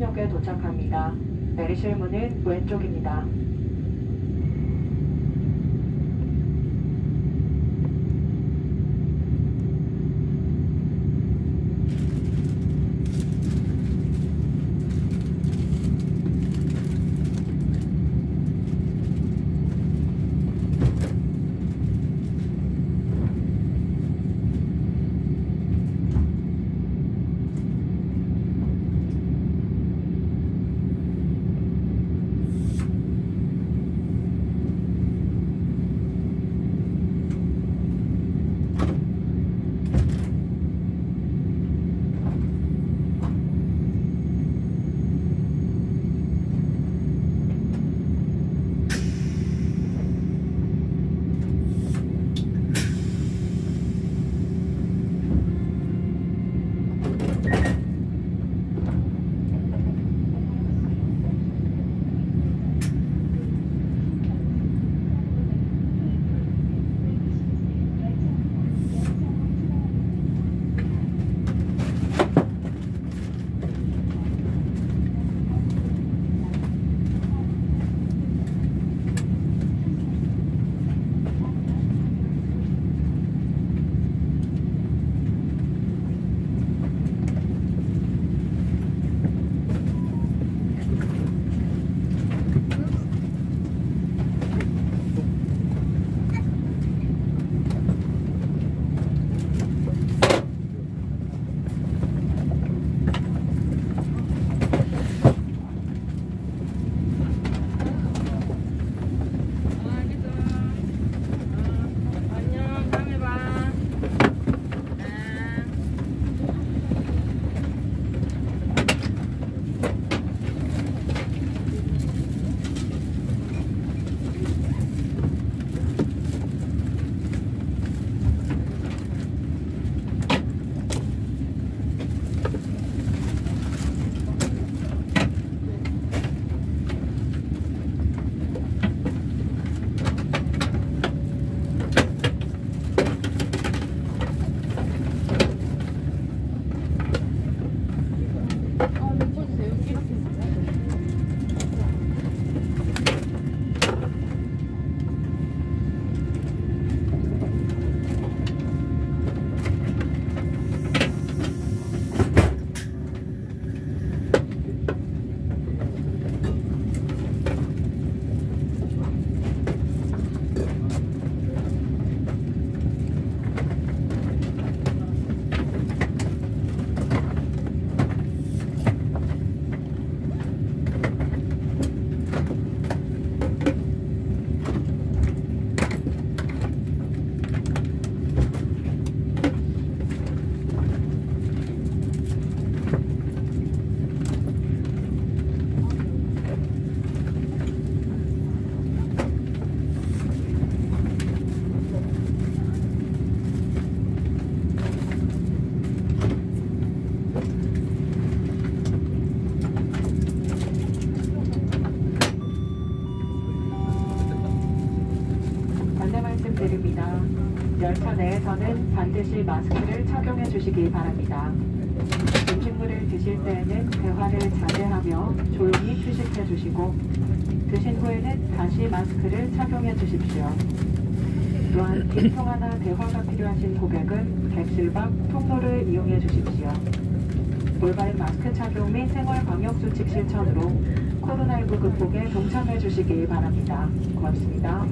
소원역에 도착합니다. 내리실 문은 왼쪽입니다. 주십시오. 또한 긴통화나 대화가 필요하신 고객은 객실 밖 통로를 이용해 주십시오. 올바른 마스크 착용 및 생활 방역 수칙 실천으로 코로나19 극복에 동참해 주시기 바랍니다. 고맙습니다.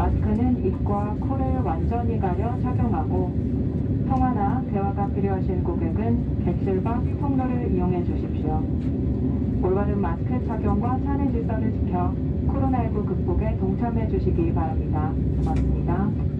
마스크는 입과 코를 완전히 가려 착용하고 통화나 대화가 필요하신 고객은 객실 밖 통로를 이용해 주십시오. 올바른 마스크 착용과 차내 질서를 지켜 코로나19 극복에 동참해 주시기 바랍니다. 고맙습니다.